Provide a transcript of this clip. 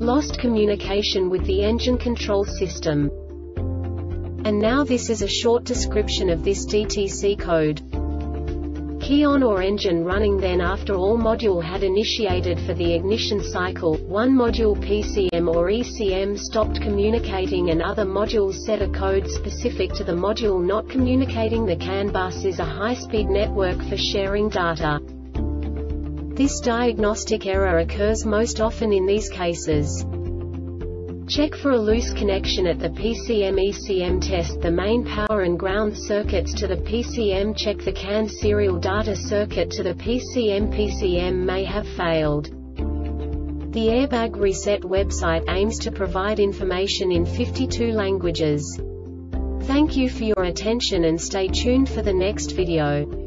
lost communication with the engine control system. And now this is a short description of this DTC code. Key on or engine running then after all module had initiated for the ignition cycle, one module PCM or ECM stopped communicating and other modules set a code specific to the module not communicating the CAN bus is a high-speed network for sharing data. This diagnostic error occurs most often in these cases. Check for a loose connection at the PCM-ECM test the main power and ground circuits to the PCM check the CAN serial data circuit to the PCM-PCM may have failed. The Airbag Reset website aims to provide information in 52 languages. Thank you for your attention and stay tuned for the next video.